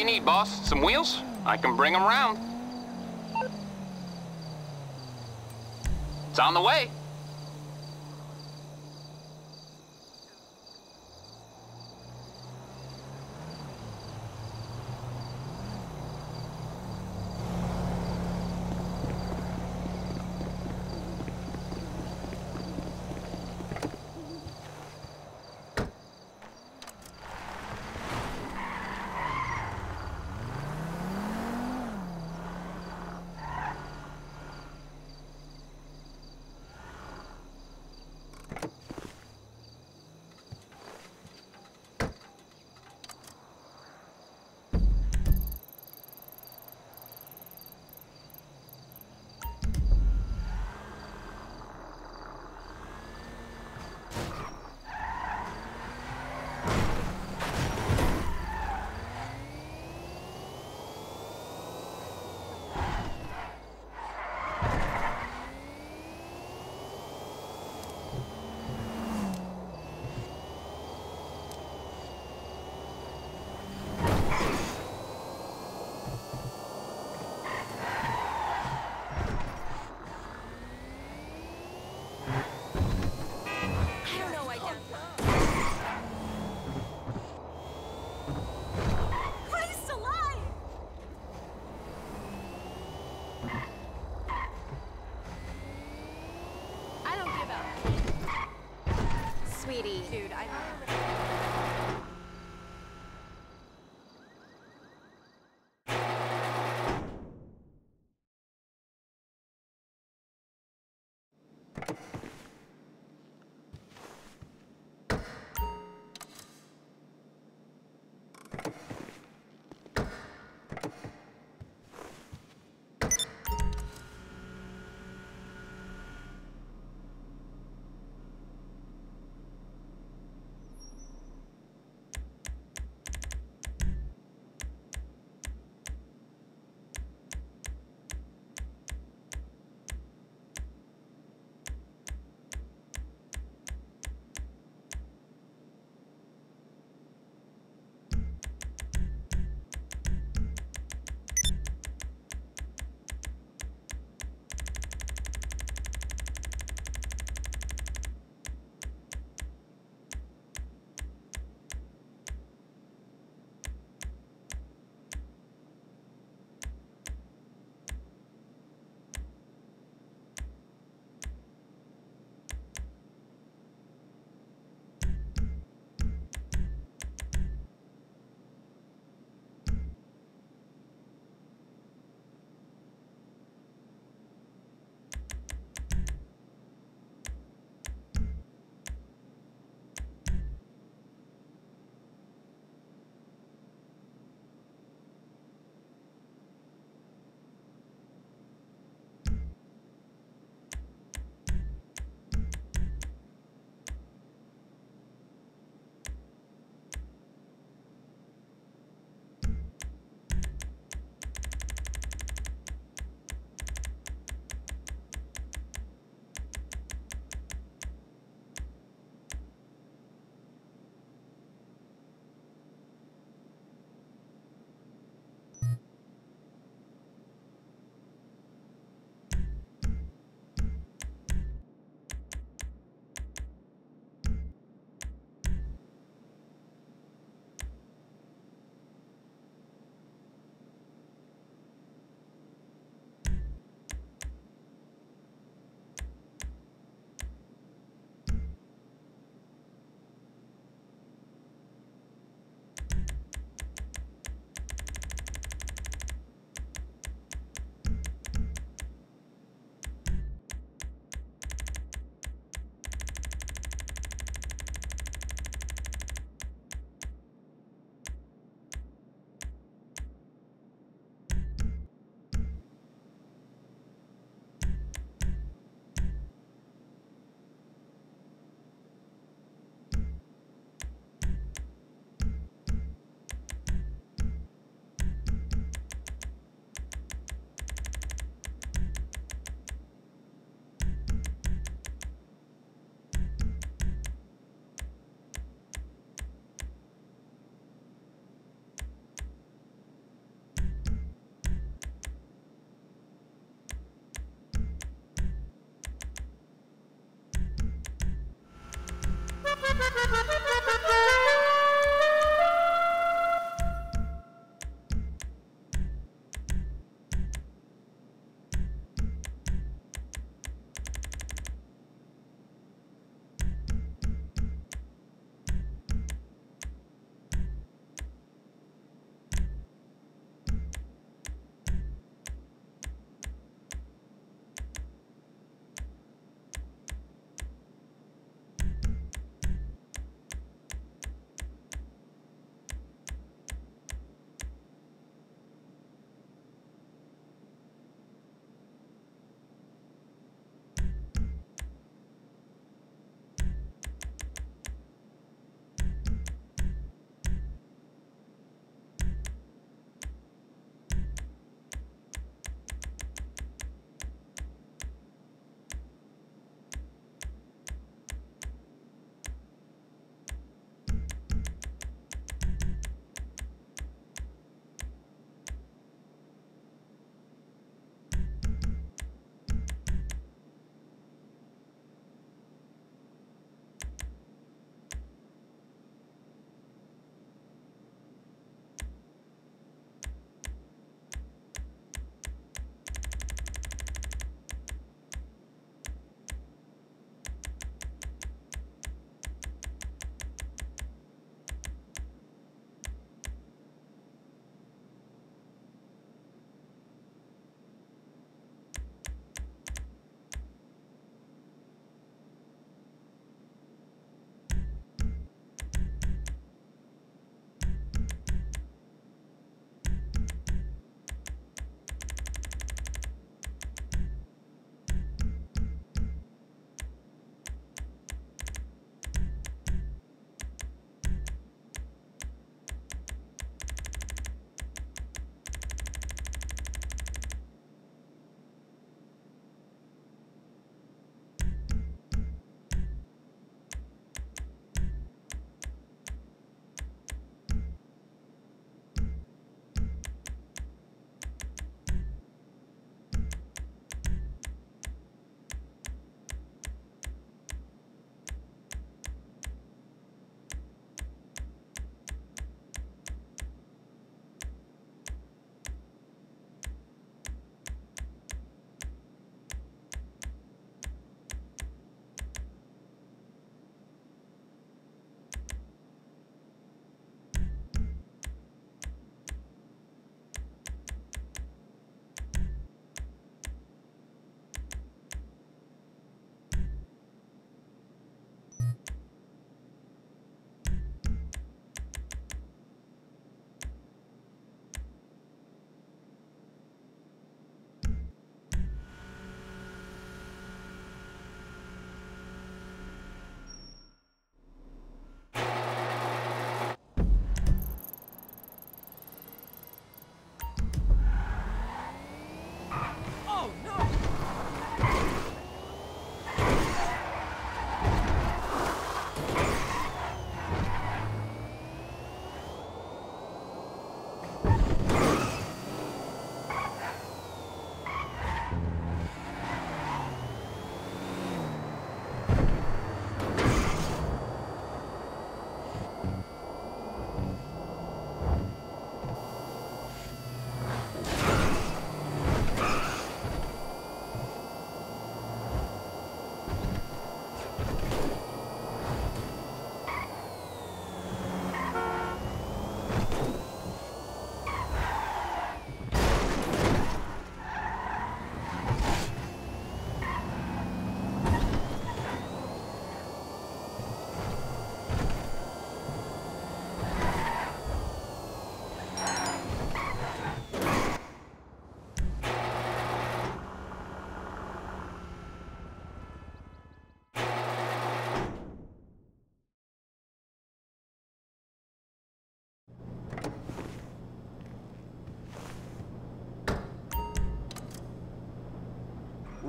you need, boss? Some wheels? I can bring them round. It's on the way.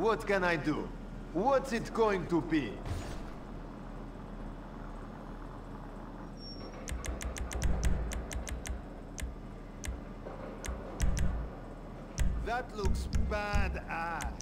What can I do? What's it going to be? That looks badass.